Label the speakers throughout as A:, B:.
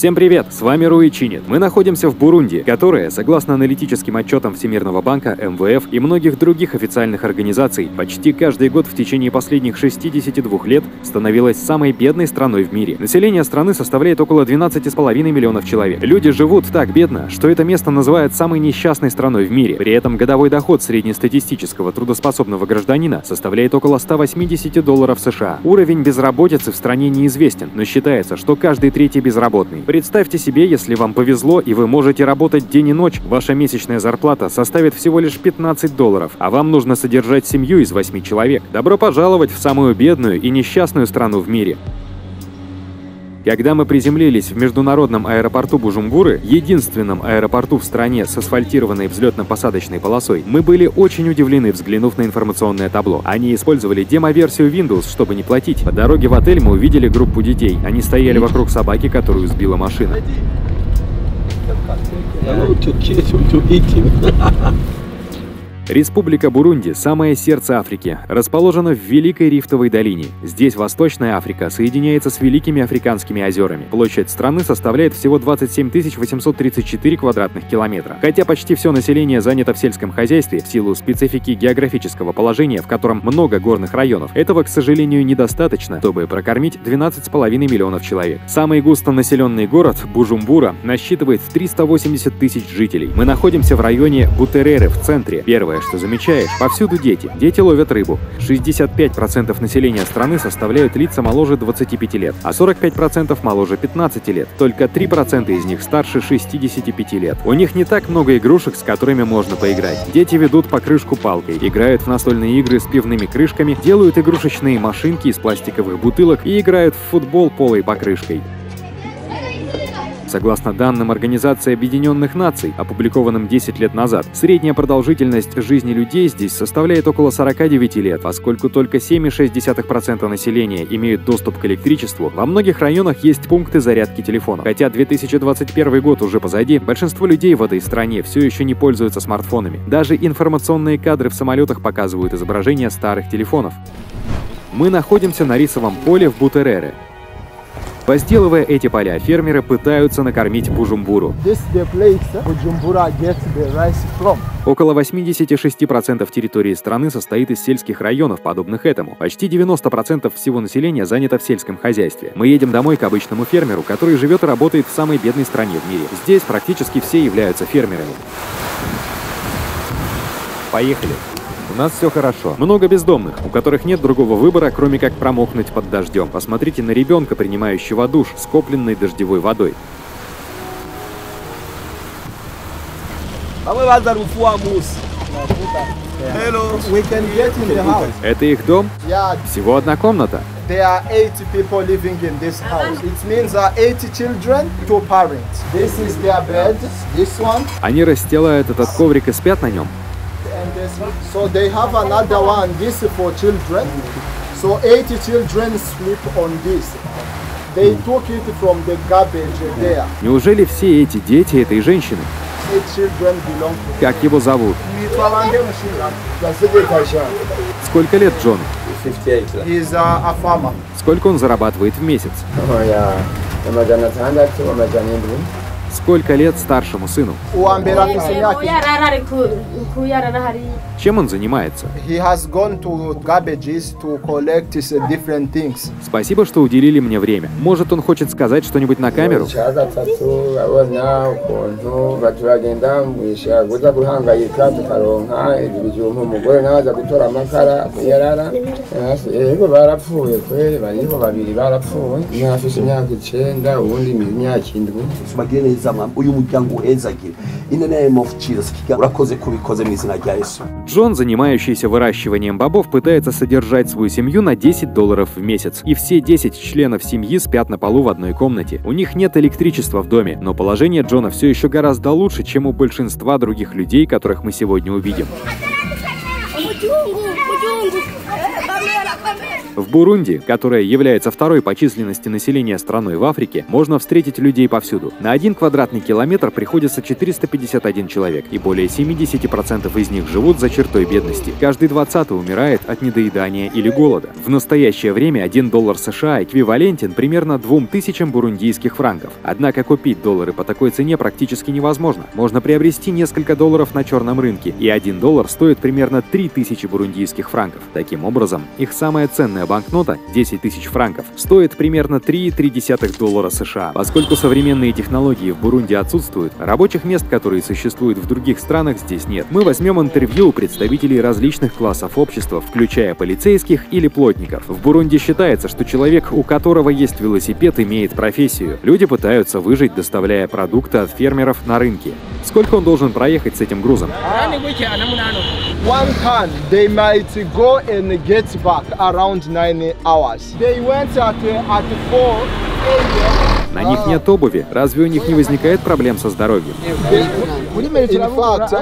A: Всем привет, с вами Руи Чинит. Мы находимся в Бурунди, которая, согласно аналитическим отчетам Всемирного банка, МВФ и многих других официальных организаций, почти каждый год в течение последних 62 лет становилась самой бедной страной в мире. Население страны составляет около 12,5 миллионов человек. Люди живут так бедно, что это место называют самой несчастной страной в мире. При этом годовой доход среднестатистического трудоспособного гражданина составляет около 180 долларов США. Уровень безработицы в стране неизвестен, но считается, что каждый третий безработный. Представьте себе, если вам повезло и вы можете работать день и ночь, ваша месячная зарплата составит всего лишь 15 долларов, а вам нужно содержать семью из 8 человек. Добро пожаловать в самую бедную и несчастную страну в мире. Когда мы приземлились в международном аэропорту Бужумбуры, единственном аэропорту в стране с асфальтированной взлетно-посадочной полосой, мы были очень удивлены, взглянув на информационное табло. Они использовали демо-версию Windows, чтобы не платить. По дороге в отель мы увидели группу детей. Они стояли вокруг собаки, которую сбила машина. Республика Бурунди – самое сердце Африки, расположена в Великой Рифтовой долине. Здесь Восточная Африка соединяется с Великими Африканскими озерами. Площадь страны составляет всего 27 834 квадратных километра. Хотя почти все население занято в сельском хозяйстве в силу специфики географического положения, в котором много горных районов, этого, к сожалению, недостаточно, чтобы прокормить 12,5 миллионов человек. Самый густонаселенный город, Бужумбура, насчитывает 380 тысяч жителей. Мы находимся в районе Бутереры в центре. Первое, что замечаешь, повсюду дети. Дети ловят рыбу. 65% населения страны составляют лица моложе 25 лет, а 45% моложе 15 лет. Только 3% из них старше 65 лет. У них не так много игрушек, с которыми можно поиграть. Дети ведут покрышку палкой, играют в настольные игры с пивными крышками, делают игрушечные машинки из пластиковых бутылок и играют в футбол полой покрышкой. Согласно данным Организации Объединенных Наций, опубликованным 10 лет назад, средняя продолжительность жизни людей здесь составляет около 49 лет, поскольку только 7,6% населения имеют доступ к электричеству, во многих районах есть пункты зарядки телефонов. Хотя 2021 год уже позади, большинство людей в этой стране все еще не пользуются смартфонами. Даже информационные кадры в самолетах показывают изображения старых телефонов. Мы находимся на рисовом поле в Бутерере. Возделывая эти поля, фермеры пытаются накормить Бужумбуру. Около 86% территории страны состоит из сельских районов, подобных этому. Почти 90% всего населения занято в сельском хозяйстве. Мы едем домой к обычному фермеру, который живет и работает в самой бедной стране в мире. Здесь практически все являются фермерами. Поехали! У нас все хорошо. Много бездомных, у которых нет другого выбора, кроме как промокнуть под дождем. Посмотрите на ребенка, принимающего душ, скопленной дождевой водой. Это их дом? Всего одна комната.
B: There are 80 people living in this house. It means there are 80 children, two parents. This is their bed, this one.
A: Они расстилают этот коврик и спят на нем.
B: One. So they have another one, this is for children. So 80 children sleep on this. They took it from the garbage there.
A: Неужели все эти дети этой женщины?
B: Eight children belong to
A: Как его зовут? Сколько лет Джону?
C: 58
B: He's a, a farmer.
A: Сколько он зарабатывает в месяц? Сколько лет старшему сыну? Чем он занимается?
B: Uh.
A: Spасибо, что уделили мне время. Может, он хочет сказать что-нибудь на камеру?
C: icya
D: uyu muryango uhezagire in the name of Jesus urakoze kubikoze mu izina rya Yesu
A: Джон, занимающийся выращиванием бобов, пытается содержать свою семью на 10 долларов в месяц. И все 10 членов семьи спят на полу в одной комнате. У них нет электричества в доме, но положение Джона все еще гораздо лучше, чем у большинства других людей, которых мы сегодня увидим. В Бурунди, которая является второй по численности населения страной в Африке, можно встретить людей повсюду. На один квадратный километр приходится 451 человек, и более 70% из них живут за чертой бедности. Каждый 20 умирает от недоедания или голода. В настоящее время 1 доллар США эквивалентен примерно 2000 бурундийских франков. Однако купить доллары по такой цене практически невозможно. Можно приобрести несколько долларов на черном рынке, и 1 доллар стоит примерно 3000 бурундийских франков. Таким образом, их самая ценная банкнота, 10 тысяч франков, стоит примерно 3,3 доллара США. Поскольку современные технологии в Бурунди отсутствуют, рабочих мест, которые существуют в других странах, здесь нет. Мы возьмем интервью у представителей различных классов общества, включая полицейских или плотников. В Бурунди считается, что человек, у которого есть велосипед, имеет профессию. Люди пытаются выжить, доставляя продукты от фермеров на рынке. Сколько он должен проехать с этим грузом?
B: One ton, they might go and get back around 9 hours. They went at, at 4 a.m.
A: На них нет обуви. Разве у них не возникает проблем со здоровьем?
B: In fact,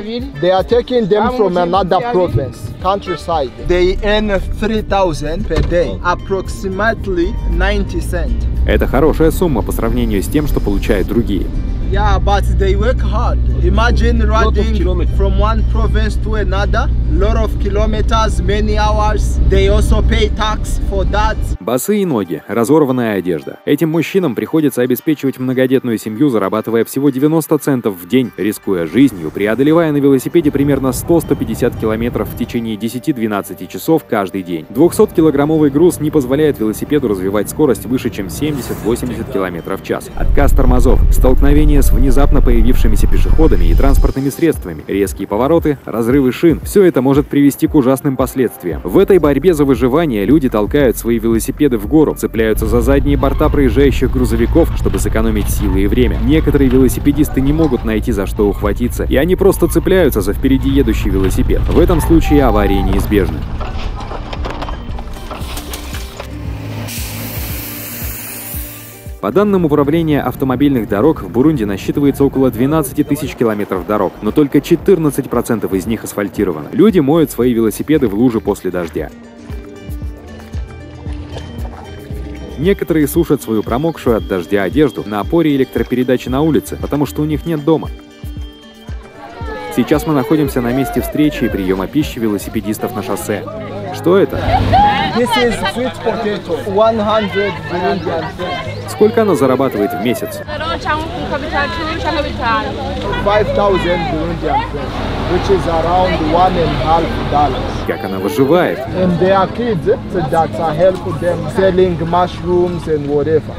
B: they are taking them from another province, countryside. They earn 3,000 per day, approximately 90 cents.
A: Это хорошая сумма по сравнению с тем, что получают другие.
B: Yeah, but they work hard. Imagine riding from one province to another, lot of kilometers, many hours. They also pay tax for that.
A: Босые ноги, разорванная одежда. Этим мужчинам приходится обеспечивать многодетную семью, зарабатывая всего 90 центов в день, рискуя жизнью, преодолевая на велосипеде примерно 100-150 километров в течение 10-12 часов каждый день. 200-килограммовый груз не позволяет велосипеду развивать скорость выше, чем 70-80 километров в час. Отказ тормозов, столкновение с внезапно появившимися пешеходами и транспортными средствами, резкие повороты, разрывы шин – все это может привести к ужасным последствиям. В этой борьбе за выживание люди толкают свои велосипеды в гору, цепляются за задние борта проезжающих грузовиков, чтобы сэкономить силы и время. Некоторые велосипедисты не могут найти за что ухватиться, и они просто цепляются за впереди едущий велосипед. В этом случае аварии неизбежны. По данным Управления автомобильных дорог, в Бурунди насчитывается около 12 тысяч километров дорог, но только 14% из них асфальтировано. Люди моют свои велосипеды в луже после дождя. Некоторые сушат свою промокшую от дождя одежду на опоре электропередачи на улице, потому что у них нет дома. Сейчас мы находимся на месте встречи и приема пищи велосипедистов на шоссе. Что это?
B: This is sweet potato, 100 Burundian francs.
A: Сколько она зарабатывает в месяц?
E: cyangwa ukuka bitatu cyangwa bitanu
B: 5,000 Burundian francs, which is around one and a half dollars.
A: Как она выживает?
B: And there are kids that are helping them selling mushrooms and whatever.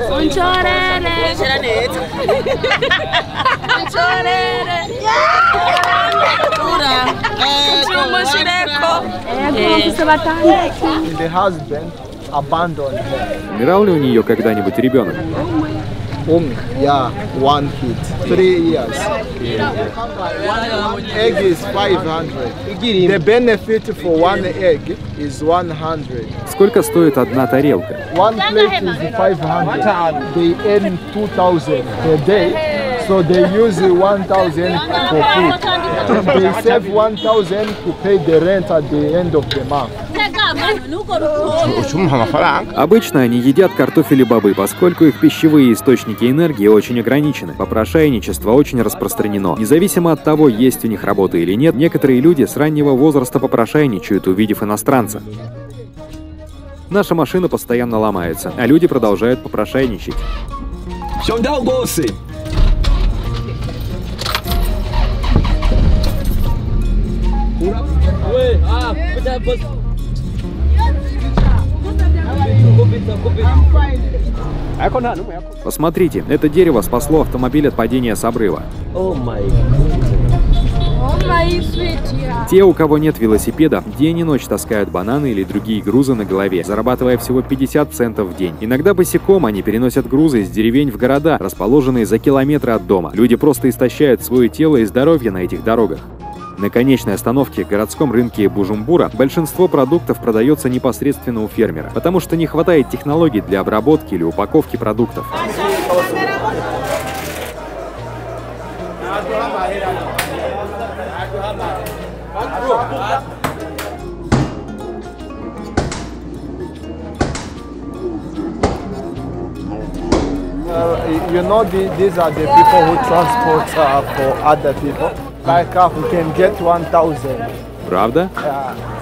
E: uncorere
A: Умирал ли у нее когда-нибудь ребенок?
B: Um, yeah, one kid, three years. Egg is 500. The benefit for one egg is 100.
A: Сколько стоит одна тарелка?
B: One plate is 500. They earn 2,000 per day, so they use 1,000 for food. They save 1,000 to pay the rent at the end of the month.
A: Обычно они едят картофель и бобы, поскольку их пищевые источники энергии очень ограничены. Попрошайничество очень распространено. Независимо от того, есть у них работа или нет, некоторые люди с раннего возраста попрошайничают, увидев иностранца. Наша машина постоянно ломается, а люди продолжают попрошайничать.
D: Shondaho rwose
A: Посмотрите, это дерево спасло автомобиль от падения с обрыва. Те, у кого нет велосипеда, день и ночь таскают бананы или другие грузы на голове, зарабатывая всего 50 центов в день. Иногда босиком они переносят грузы из деревень в города, расположенные за километры от дома. Люди просто истощают свое тело и здоровье на этих дорогах. На конечной остановке, городском рынке Бужумбура, большинство продуктов продается непосредственно у фермера, потому что не хватает технологий для обработки или упаковки продуктов.
B: Uh, you know, these are the people who transport uh, for other people. Like we can get 1,000.
A: Правда?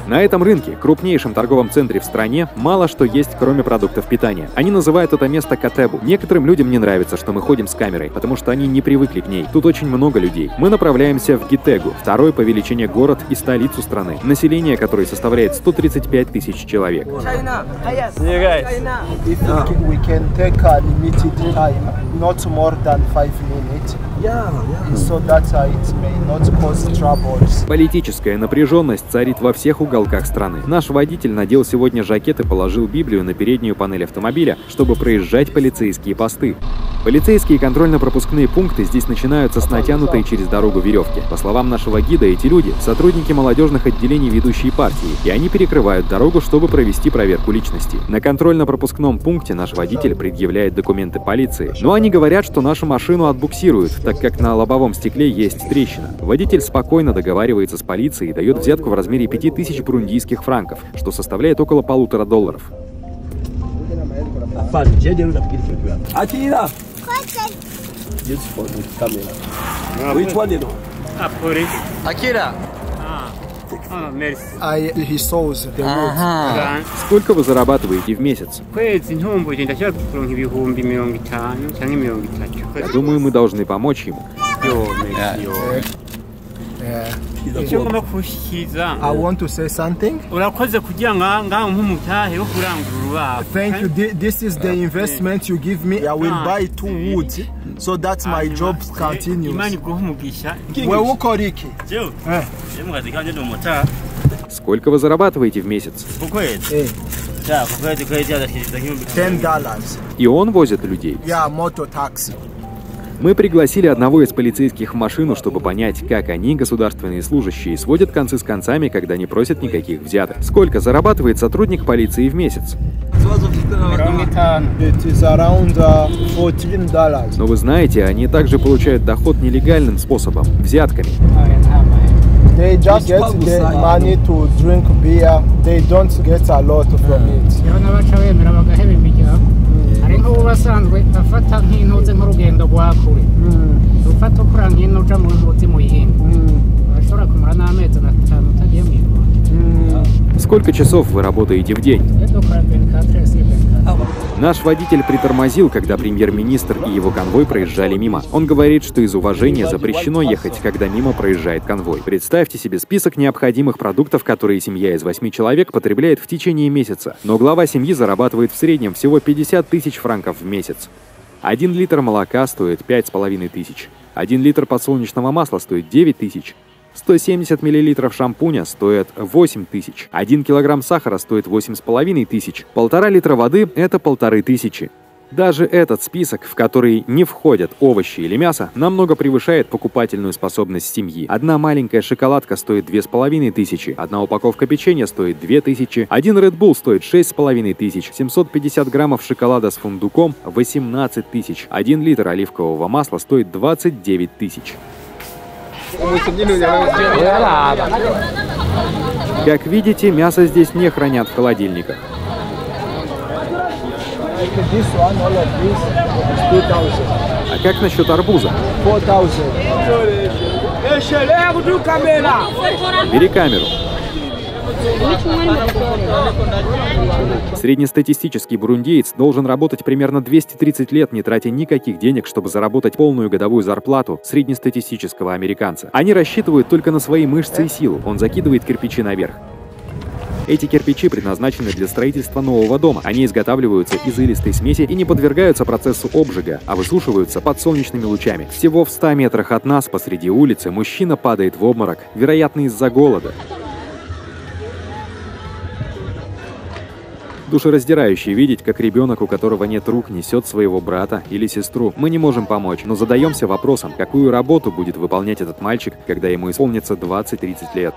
A: На этом рынке, крупнейшем торговом центре в стране, мало что есть, кроме продуктов питания. Они называют это место Катебу. Некоторым людям не нравится, что мы ходим с камерой, потому что они не привыкли к ней. Тут очень много людей. Мы направляемся в Гитегу, второй по величине город и столицу страны, население которой составляет 135 тысяч человек.
B: if
A: Политическая напряженность царит во всех уголках страны. Наш водитель надел сегодня жакет и положил Библию на переднюю панель автомобиля, чтобы проезжать полицейские посты. Полицейские контрольно-пропускные пункты здесь начинаются с натянутой через дорогу веревки. По словам нашего гида, эти люди – сотрудники молодежных отделений ведущей партии, и они перекрывают дорогу, чтобы провести проверку личности. На контрольно-пропускном пункте наш водитель предъявляет документы полиции, но они говорят, что нашу машину отбуксируют, так как на лобовом стекле есть трещина. Водитель спокойно договаривается с полицией и дает взятку в размере 5000 бурундийских франков, что составляет около полутора долларов.
D: Akira.
F: Ah,
B: wood.
A: Сколько вы зарабатываете в месяц? Думаю, мы должны помочь ему.
F: Icyo ngomba kushyikiza
B: I want to say something.
F: urakoze kugira ngo ngaho nk'umutahe wo kurangura urubaho
B: Thank you. Thi- This is the investment you give me. I will buy two woods so that my job continues.
F: imana iguha umugisha
B: Wewe uko Riki?
G: Jewe,
B: Eh.
G: je mu kazi kanje ndi umumotari
A: Сколько вы зарабатываете в месяц?
G: ku kwezi
B: Eh,
G: ja ku kwezi kwezi adashikiriza nk'ibihumbi
B: ten dollars.
A: И он возит людей.
B: Yeah, motor taxi.
A: Мы пригласили одного из полицейских в машину, чтобы понять, как они, государственные служащие, сводят концы с концами, когда не просят никаких взяток. Сколько зарабатывает сотрудник полиции в месяц? Но вы знаете, они также получают доход нелегальным способом – взятками.
B: They just get the money to drink beer. They don't get a lot from it.
H: Rero n'abaca bemera bagaheba imiryango hari nk'ubu basanzwe afata nk'intuze nk'urugendo rwa kure ufata ukura nk'ino uja mu ntuzi mu yindi urashobora kumara n'amezi atanu utagiye mu ikonje
A: Сколько часов вы работаете в день?
H: rero dukora 24 si 24
A: Наш водитель притормозил, когда премьер-министр и его конвой проезжали мимо. Он говорит, что из уважения запрещено ехать, когда мимо проезжает конвой. Представьте себе список необходимых продуктов, которые семья из восьми человек потребляет в течение месяца. Но глава семьи зарабатывает в среднем всего 50 тысяч франков в месяц. Один литр молока стоит 5,5 тысяч. Один литр подсолнечного масла стоит 9 тысяч. 170 миллилитров шампуня стоят 8 тысяч. 1 килограмм сахара стоит 8,5 тысяч. Полтора литра воды – это полторы тысячи. Даже этот список, в который не входят овощи или мясо, намного превышает покупательную способность семьи. Одна маленькая шоколадка стоит 2500, одна упаковка печенья стоит 2000, один Red Bull стоит 6500, 750 граммов шоколада с фундуком 18 тысяч, один литр оливкового масла стоит 29 тысяч. Как видите, мясо здесь не хранят в холодильниках. А как насчет арбуза? Бери камеру. Среднестатистический бурундеец должен работать примерно 230 лет, не тратя никаких денег, чтобы заработать полную годовую зарплату среднестатистического американца. Они рассчитывают только на свои мышцы и силу. Он закидывает кирпичи наверх. Эти кирпичи предназначены для строительства нового дома. Они изготавливаются из илистой смеси и не подвергаются процессу обжига, а высушиваются под солнечными лучами. Всего в 100 метрах от нас посреди улицы мужчина падает в обморок, вероятно из-за голода. Душераздирающе видеть, как ребенок, у которого нет рук, несет своего брата или сестру. Мы не можем помочь, но задаемся вопросом, какую работу будет выполнять этот мальчик, когда ему исполнится 20-30 лет.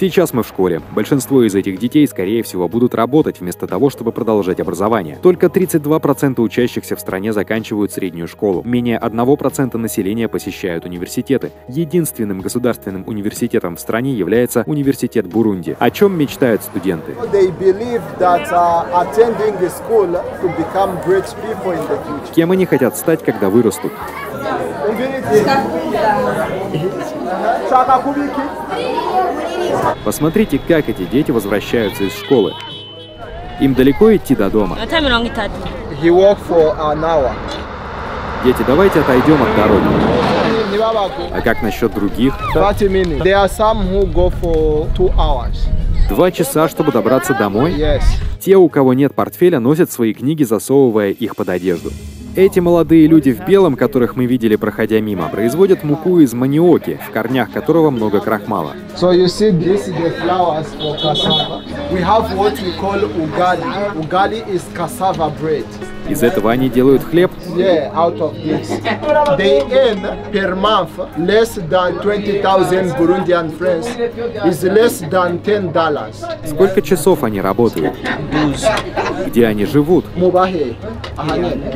A: Сейчас мы в школе. Большинство из этих детей, скорее всего, будут работать вместо того, чтобы продолжать образование. Только 32% учащихся в стране заканчивают среднюю школу. Менее 1% населения посещают университеты. Единственным государственным университетом в стране является университет Бурунди. О чем мечтают студенты?
B: Uh.
A: Кем они хотят стать, когда вырастут? Посмотрите, как эти дети возвращаются из школы. Им далеко идти до дома. Дети, давайте отойдем от дороги. А как насчет других?
B: 30 minutes. There are some who go for two hours.
A: Два часа, чтобы добраться домой?
B: Yes.
A: Те, у кого нет портфеля, носят свои книги, засовывая их под одежду. Эти молодые люди в белом, которых мы видели, проходя мимо, производят муку из маниоки, в корнях которого много крахмала.
B: So you is cassava bread.
A: Из этого они делают хлеб.
B: Yeah, out of this. They earn per month less than 20,000 Burundian francs. Is less than 10 dollars.
A: Сколько часов они работают? Где они живут?
B: Mubahe.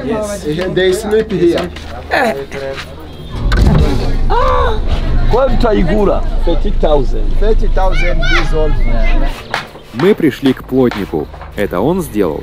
B: Yes. They sleep here.
D: Kwa mtaigura 30,000.
B: 30,000 these old
A: Мы пришли к плотнику. Это он сделал?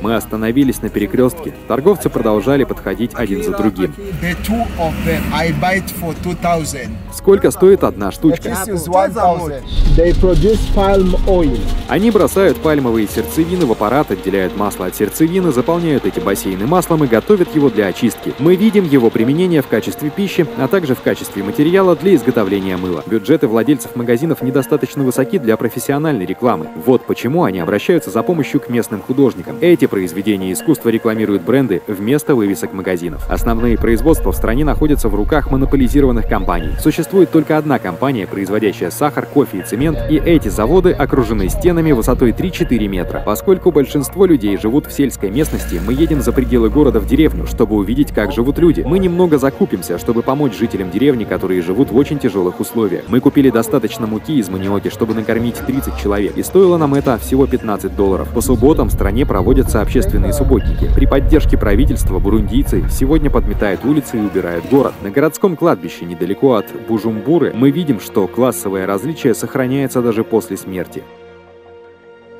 A: Мы остановились на перекрестке. Торговцы продолжали подходить один за другим.
B: The two of them, I buy it for 2,000.
A: Сколько стоит одна штучка?
B: This is 1,000. They produce palm oil.
A: Они бросают пальмовые сердцевины в аппарат, отделяют масло от сердцевины, заполняют эти бассейны маслом и готовят его для очистки. Мы видим его применение в качестве пищи, а также в качестве материала для изготовления мыла. Бюджеты владельцев магазинов недостаточно высоки для профессиональной рекламы. Вот почему они обращаются за помощью к местным художникам. Эти произведения искусства рекламируют бренды вместо вывесок магазинов. Основные производства в стране находятся в руках монополизированных компаний. Существует только одна компания, производящая сахар, кофе и цемент, и эти заводы окружены стенами высотой 3-4 метра. Поскольку большинство людей живут в сельской местности, мы едем за пределы города в деревню, чтобы увидеть, как живут люди. Мы немного закупимся, чтобы помочь жителям деревни, которые живут в очень тяжелых условиях. Мы купили достаточно муки из маниоки, чтобы накормить 30 человек, и стоило нам это всего 15 долларов. По субботам в стране проводятся общественные субботники. При поддержке правительства бурундийцы сегодня подметают улицы и убирают город. На городском кладбище недалеко от Бужумбуры мы видим, что классовое различие сохраняется даже после смерти.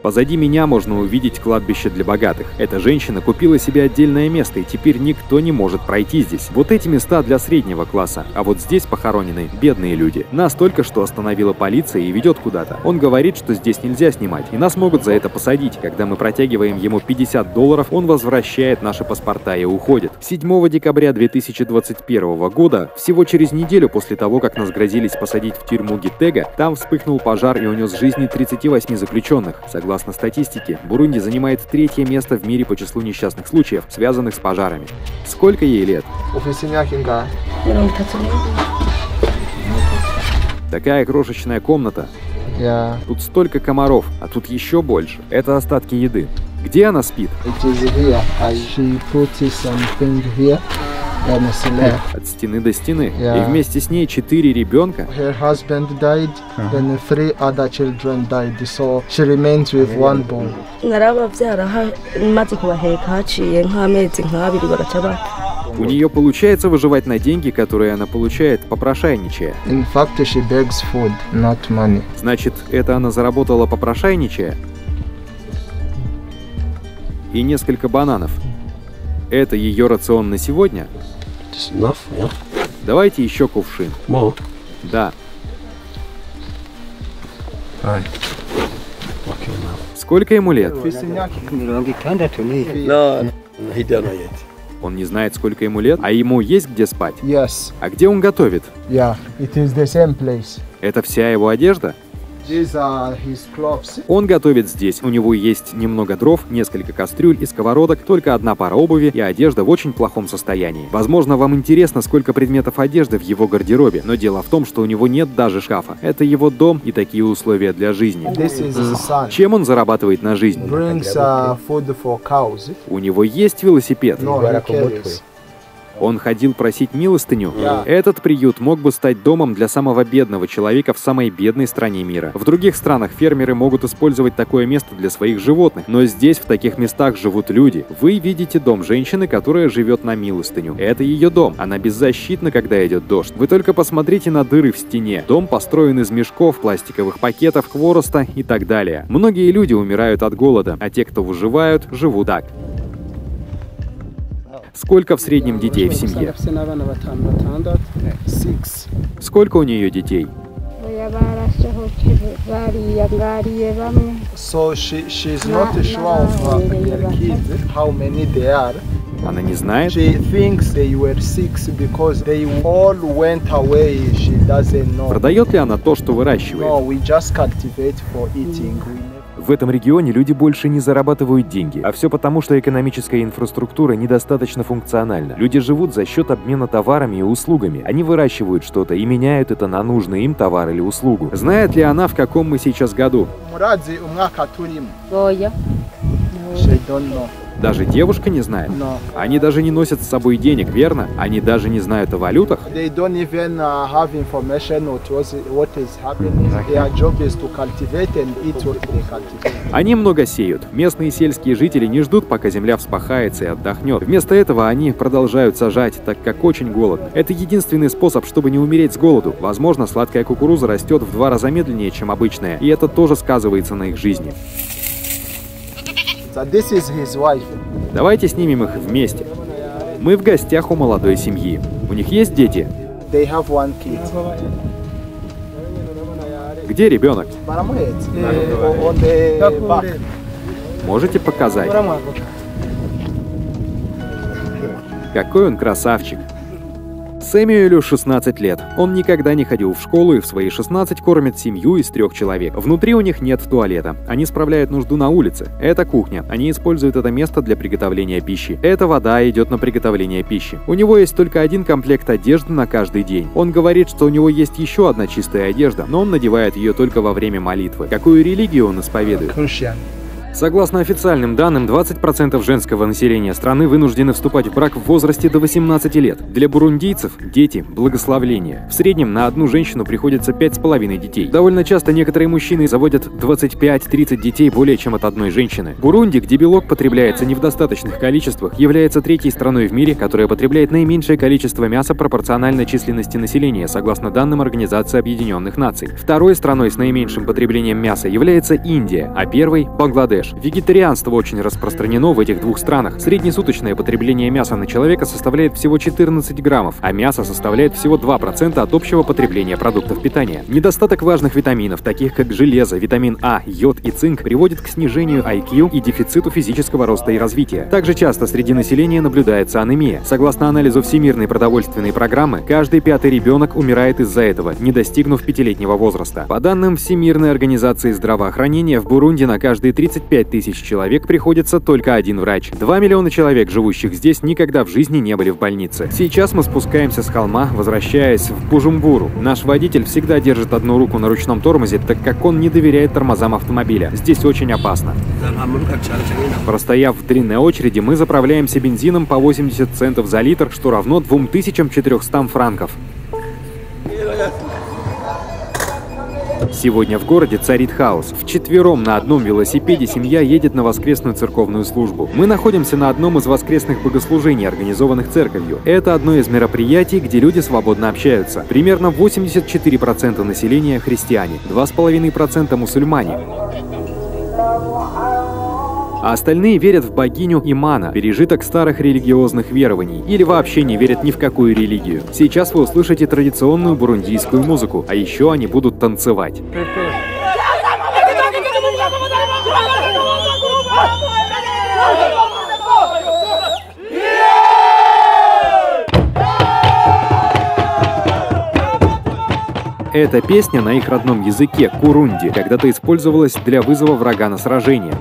A: Позади меня можно увидеть кладбище для богатых. Эта женщина купила себе отдельное место, и теперь никто не может пройти здесь. Вот эти места для среднего класса, а вот здесь похоронены бедные люди. Нас только что остановила полиция и ведет куда-то. Он говорит, что здесь нельзя снимать, и нас могут за это посадить. Когда мы протягиваем ему 50 долларов, он возвращает наши паспорта и уходит. 7 декабря 2021 года, всего через неделю после того, как нас грозились посадить в тюрьму Гитега, там вспыхнул пожар и унес жизни 38 заключенных. Согласно статистике, Бурунди занимает третье место в мире по числу несчастных случаев, связанных с пожарами. Сколько ей лет? Такая крошечная комната. Тут столько комаров, а тут еще больше. Это остатки еды. Где она спит? От стены до стены.
B: Я.
A: И вместе с ней четыре ребенка.
B: Her husband died, then three other children died. So she remains with one boy.
I: narababyara ha- maze kubaheka haciye nk'amezi nk'abiri bagaca bapfa
A: У нее получается выживать на деньги, которые она получает, попрошайничая.
B: In fact, she begs food, not money.
A: Значит, это она заработала попрошайничая? И несколько бананов. Это ее рацион на сегодня?
D: Just enough, yeah.
A: Давайте еще кувшин.
D: More.
A: Да. Сколько ему лет?
D: No, he yet.
A: Он не знает, сколько ему лет, а ему есть где спать.
B: Yes,
A: А где он готовит?
B: yeah, it is the same place.
A: Это вся его одежда? Он готовит здесь. У него есть немного дров, несколько кастрюль и сковородок, только одна пара обуви и одежда в очень плохом состоянии. Возможно, вам интересно, сколько предметов одежды в его гардеробе, но дело в том, что у него нет даже шкафа. Это его дом и такие условия для жизни. Чем он зарабатывает на жизнь?
B: Uh.
A: У него есть велосипед?
B: No.
A: Он ходил просить милостыню? Этот приют мог бы стать домом для самого бедного человека в самой бедной стране мира. В других странах фермеры могут использовать такое место для своих животных, но здесь, в таких местах, живут люди. Вы видите дом женщины, которая живет на милостыню. Это ее дом. Она беззащитна, когда идет дождь. Вы только посмотрите на дыры в стене. Дом построен из мешков, пластиковых пакетов, хвороста и так далее. Многие люди умирают от голода, а те, кто выживают, живут так. Сколько в среднем детей в семье? Сколько у нее детей?
B: uh.
A: Она не знает. Продает ли она то, что выращивает? В этом регионе люди больше не зарабатывают деньги, а все потому, что экономическая инфраструктура недостаточно функциональна. Люди живут за счет обмена товарами и услугами. Они выращивают что-то и меняют это на нужный им товар или услугу. Знает ли она, в каком мы сейчас году? Даже девушка не знает. Они даже не носят с собой денег, верно? Они даже не знают о валютах.
B: uh,
A: Они много сеют. Местные сельские жители не ждут, пока земля вспахается и отдохнет. Вместо этого они продолжают сажать, так как очень голодно. Это единственный способ, чтобы не умереть с голоду. Возможно, сладкая кукуруза растет в два раза медленнее, чем обычная, и это тоже сказывается на их жизни. Давайте снимем их вместе. Мы в гостях у молодой семьи. У них есть дети?
B: they have one kid
A: Где ребенок?
B: on the back
A: Можете показать? Какой он красавчик. Сэмюэлю 16 лет. Он никогда не ходил в школу и в свои 16 кормит семью из трех человек. Внутри у них нет туалета. Они справляют нужду на улице. Это кухня. Они используют это место для приготовления пищи. Эта вода идет на приготовление пищи. У него есть только один комплект одежды на каждый день. Он говорит, что у него есть еще одна чистая одежда, но он надевает ее только во время молитвы. Какую религию он исповедует? Согласно официальным данным, 20% женского населения страны вынуждены вступать в брак в возрасте до 18 лет. Для бурундийцев дети – благословление. В среднем на одну женщину приходится 5,5 детей. Довольно часто некоторые мужчины заводят 25-30 детей более чем от одной женщины. Бурунди, где белок потребляется не в достаточных количествах, является третьей страной в мире, которая потребляет наименьшее количество мяса пропорционально численности населения, согласно данным Организации Объединенных Наций. Второй страной с наименьшим потреблением мяса является Индия, а первой – Бангладеш. Вегетарианство очень распространено в этих двух странах. Среднесуточное потребление мяса на человека составляет всего 14 граммов, а мясо составляет всего 2% от общего потребления продуктов питания. Недостаток важных витаминов, таких как железо, витамин А, йод и цинк, приводит к снижению IQ и дефициту физического роста и развития. Также часто среди населения наблюдается анемия. Согласно анализу Всемирной продовольственной программы, каждый пятый ребенок умирает из-за этого, не достигнув пятилетнего возраста. По данным Всемирной организации здравоохранения, в Бурунди на каждые 35 тысяч человек приходится только один врач. 2 миллиона человек, живущих здесь, никогда в жизни не были в больнице. Сейчас мы спускаемся с холма, возвращаясь в Бужумбуру. Наш водитель всегда держит одну руку на ручном тормозе, так как он не доверяет тормозам автомобиля. Здесь очень опасно. Простояв в длинной очереди, мы заправляемся бензином по 80 центов за литр, что равно 2400 франков. Сегодня в городе царит хаос. Вчетвером на одном велосипеде семья едет на воскресную церковную службу. Мы находимся на одном из воскресных богослужений, организованных церковью. Это одно из мероприятий, где люди свободно общаются. Примерно 84% населения – христиане, 2,5% – мусульмане. А остальные верят в богиню Имана, пережиток старых религиозных верований, или вообще не верят ни в какую религию. Сейчас вы услышите традиционную бурундийскую музыку, а еще они будут танцевать. Эта песня на их родном языке, курунди, когда-то использовалась для вызова врага на сражение.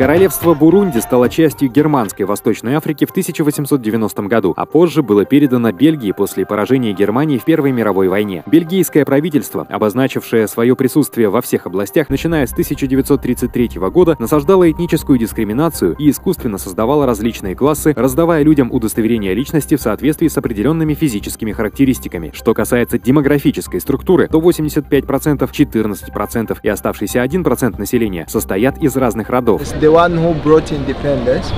A: Королевство Бурунди стало частью Германской Восточной Африки в 1890 году, а позже было передано Бельгии после поражения Германии в Первой мировой войне. Бельгийское правительство, обозначившее свое присутствие во всех областях, начиная с 1933 года, насаждало этническую дискриминацию и искусственно создавало различные классы, раздавая людям удостоверения личности в соответствии с определенными физическими характеристиками. Что касается демографической структуры, то 85%, 14% и оставшийся 1% населения состоят из разных родов.
B: The one who brought independence.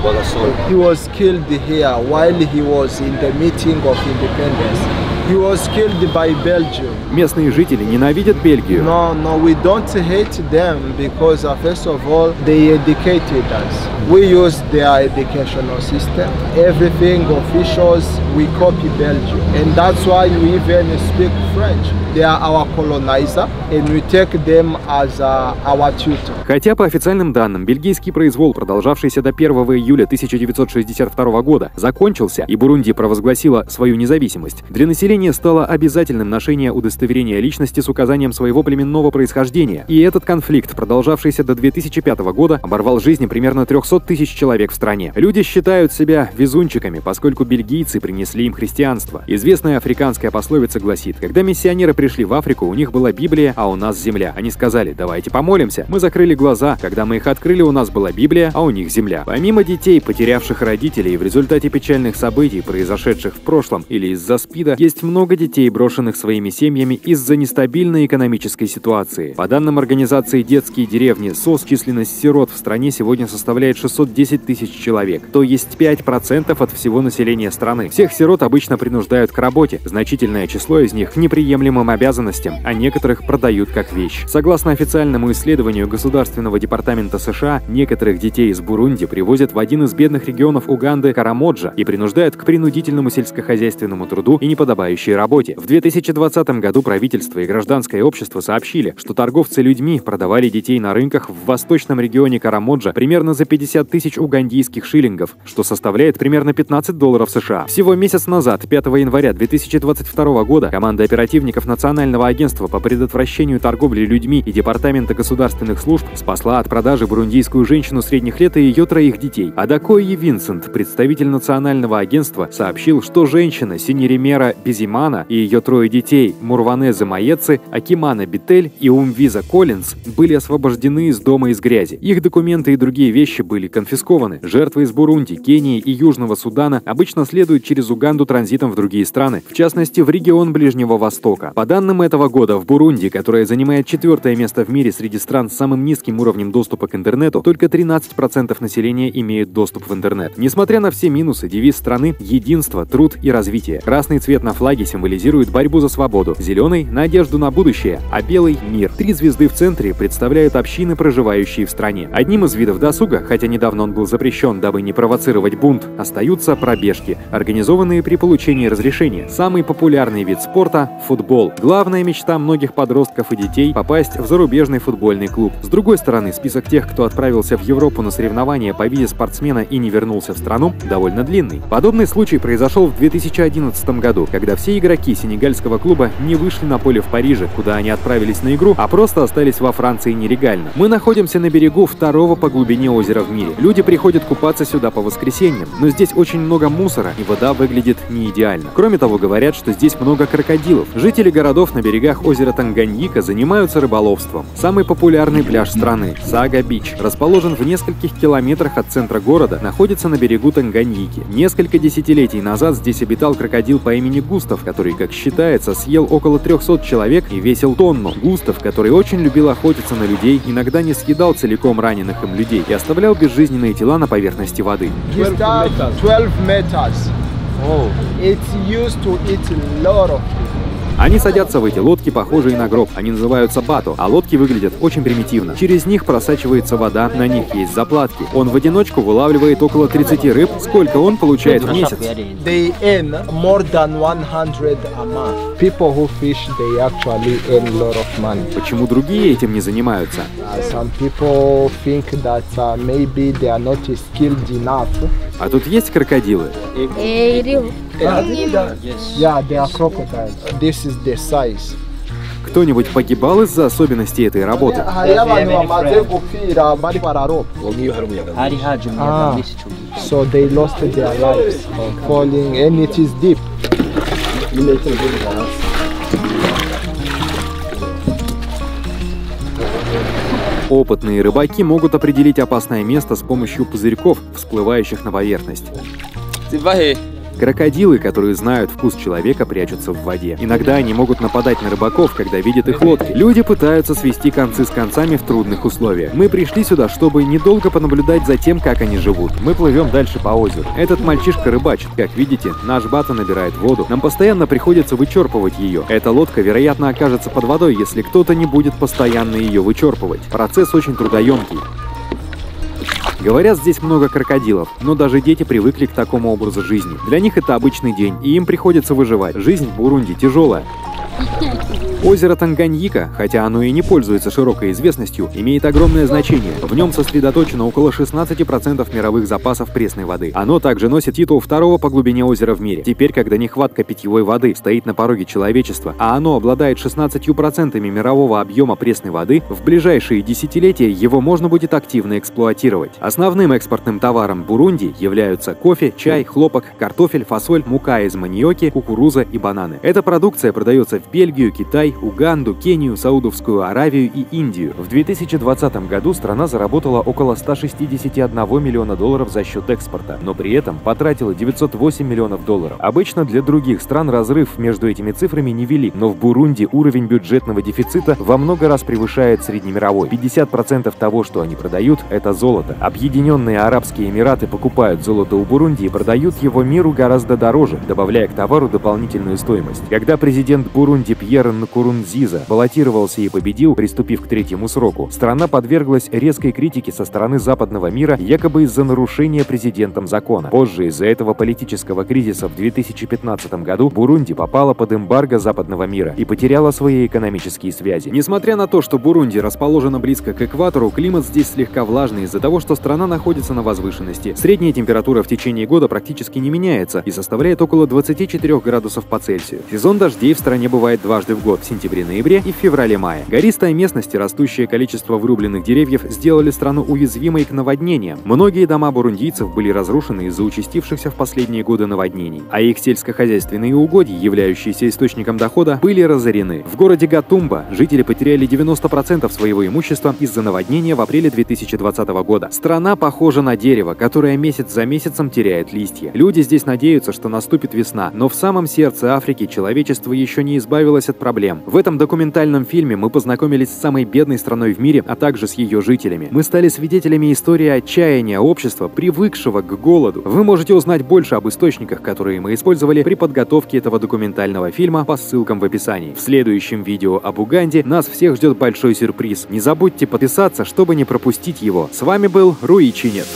B: He was killed here while he was in the meeting of independence. He was killed by Belgium.
A: Местные жители ненавидят Бельгию.
B: No, no, we don't hate them because uh, first of all, they educated us. We use their educational system. Everything officials, we copy Belgium. And that's why we even speak French. They are our colonizer and we take them as uh, our tutor.
A: Хотя по официальным данным, бельгийский произвол, продолжавшийся до 1 июля 1962 года, закончился и Бурунди провозгласила свою независимость, для населения стало обязательным ношение удостоверения личности с указанием своего племенного происхождения. И этот конфликт, продолжавшийся до 2005 года, оборвал жизни примерно 300 тысяч человек в стране. Люди считают себя везунчиками, поскольку бельгийцы принесли им христианство. Известная африканская пословица гласит, когда миссионеры пришли в Африку, у них была Библия, а у нас земля. Они сказали, давайте помолимся. Мы закрыли глаза, когда мы их открыли, у нас была Библия, а у них земля. Помимо детей, потерявших родителей в результате печальных событий, произошедших в прошлом или из-за СПИДа, есть много детей, брошенных своими семьями из-за нестабильной экономической ситуации. По данным организации «Детские деревни», СОС численность сирот в стране сегодня составляет 610 тысяч человек, то есть 5% от всего населения страны. Всех сирот обычно принуждают к работе, значительное число из них к неприемлемым обязанностям, а некоторых продают как вещь. Согласно официальному исследованию Государственного департамента США, некоторых детей из Бурунди привозят в один из бедных регионов Уганды Карамоджа и принуждают к принудительному сельскохозяйственному труду и неподобающей работе. В 2020 году правительство и гражданское общество сообщили, что торговцы людьми продавали детей на рынках в восточном регионе Карамоджа примерно за 50 тысяч угандийских шиллингов, что составляет примерно 15 долларов США. Всего месяц назад, 5 января 2022 года, команда оперативников Национального агентства по предотвращению торговли людьми и Департамента государственных служб спасла от продажи бурундийскую женщину средних лет и ее троих детей. Адакои Винсент, представитель Национального агентства, сообщил, что женщина Синеримера Безимана и ее трое детей Мурванезе Маеци, Акимана Битель и Умвиза Коллинз были освобождены из дома из грязи. Их документы и другие вещи были конфискованы. Жертвы из Бурунди, Кении и Южного Судана обычно следуют через Уганду транзитом в другие страны, в частности в регион Ближнего Востока. По данным этого года в Бурунди, которая занимает четвертое место в мире среди стран с самым низким уровнем доступа к интернету, только 13% населения имеют доступ в интернет. Несмотря на все минусы, девиз страны – единство, труд и развитие. Красный цвет на флаге символизирует борьбу за свободу, зеленый – надежду на будущее, а белый – мир. Три звезды в центре представляют общины, проживающие в стране. Одним из видов досуга, хотя недавно он был запрещен, дабы не провоцировать бунт, остаются пробежки, организованные при получении разрешения. Самый популярный вид спорта – футбол. Главная мечта многих подростков и детей – попасть в зарубежный футбольный клуб. С другой стороны, список тех, кто отправился в Европу на соревнования по виде спортсмена и не вернулся в страну, довольно длинный. Подобный случай произошел в 2011 году, когда все игроки сенегальского клуба не вышли на поле в Париже, куда они отправились на игру, а просто остались во Франции нелегально. Мы находимся на берегу второго по глубине озера в мире. Люди приходят купаться сюда по воскресеньям, но здесь очень много мусора, и вода выглядит не идеально. Кроме того, говорят, что здесь много крокодилов. Жители городов на берегах озера Танганьика занимаются рыболовством. Самый популярный пляж страны – Сага-Бич, расположен в нескольких километрах от центра города, находится на берегу Танганьики. Несколько десятилетий назад здесь обитал крокодил по имени Густав, который, как считается, съел около 300 человек и весил тонну. Густав, который очень любил охотиться на людей, иногда не съедал целиком раненых им людей и оставлял безжизненные тела на поверхности воды.
B: Started 12 meters.
D: Oh.
B: It's used to eat a lot of people.
A: Они садятся в эти лодки, похожие на гроб. Они называются бато, а лодки выглядят очень примитивно. Через них просачивается вода, на них есть заплатки. Он в одиночку вылавливает около 30 рыб. Сколько он получает в месяц?
B: They earn more than 100 a month. People who fish, they actually earn a lot of money.
A: Почему другие этим не занимаются?
B: Uh, some people think that uh, maybe they are not skilled enough.
A: А тут есть крокодилы?
B: Yeah, they are crocodiles. This is the size.
A: Кто-нибудь погибал из-за особенностей этой работы?
B: Ah. so they lost their lives falling and it is deep
A: Опытные рыбаки могут определить опасное место с помощью пузырьков, всплывающих на поверхность. Крокодилы, которые знают вкус человека, прячутся в воде. Иногда они могут нападать на рыбаков, когда видят их лодки. Люди пытаются свести концы с концами в трудных условиях. Мы пришли сюда, чтобы недолго понаблюдать за тем, как они живут. Мы плывем дальше по озеру. Этот мальчишка рыбачит. Как видите, наш бата набирает воду. Нам постоянно приходится вычерпывать ее. Эта лодка, вероятно, окажется под водой, если кто-то не будет постоянно ее вычерпывать. Процесс очень трудоемкий. Говорят, здесь много крокодилов, но даже дети привыкли к такому образу жизни. Для них это обычный день, и им приходится выживать. Жизнь в Бурунди тяжелая. Озеро Танганьика, хотя оно и не пользуется широкой известностью, имеет огромное значение. В нем сосредоточено около 16% мировых запасов пресной воды. Оно также носит титул второго по глубине озера в мире. Теперь, когда нехватка питьевой воды стоит на пороге человечества, а оно обладает 16% мирового объема пресной воды, в ближайшие десятилетия его можно будет активно эксплуатировать. Основным экспортным товаром Бурунди являются кофе, чай, хлопок, картофель, фасоль, мука из маниоки, кукуруза и бананы. Эта продукция продается в Бельгию, Китай, Уганду, Кению, Саудовскую Аравию и Индию. В 2020 году страна заработала около 161 миллиона долларов за счет экспорта, но при этом потратила 908 миллионов долларов. Обычно для других стран разрыв между этими цифрами невелик, но в Бурунди уровень бюджетного дефицита во много раз превышает среднемировой. 50% того, что они продают, это золото. Объединенные Арабские Эмираты покупают золото у Бурунди и продают его миру гораздо дороже, добавляя к товару дополнительную стоимость. Когда президент Бурунди Пьер Накурунзиза баллотировался и победил, приступив к третьему сроку, страна подверглась резкой критике со стороны западного мира якобы из-за нарушения президентом закона. Позже из-за этого политического кризиса в 2015 году Бурунди попала под эмбарго западного мира и потеряла свои экономические связи. Несмотря на то, что Бурунди расположена близко к экватору, климат здесь слегка влажный из-за того, что страна находится на возвышенности. Средняя температура в течение года практически не меняется и составляет около 24 градусов по Цельсию. Сезон дождей в стране бывает дважды в год сентябре-ноябре и в феврале-мае. Гористая местность и растущее количество вырубленных деревьев сделали страну уязвимой к наводнениям. Многие дома бурундийцев были разрушены из-за участившихся в последние годы наводнений, а их сельскохозяйственные угодья, являющиеся источником дохода, были разорены. В городе Гатумба жители потеряли 90% своего имущества из-за наводнения в апреле 2020 года. Страна похожа на дерево, которое месяц за месяцем теряет листья. Люди здесь надеются, что наступит весна, но в самом сердце Африки человечество еще не избавилось от проблем. В этом документальном фильме мы познакомились с самой бедной страной в мире, а также с ее жителями. Мы стали свидетелями истории отчаяния общества, привыкшего к голоду. Вы можете узнать больше об источниках, которые мы использовали при подготовке этого документального фильма по ссылкам в описании. В следующем видео об Уганде нас всех ждет большой сюрприз. Не забудьте подписаться, чтобы не пропустить его. С вами был Руи Чинет.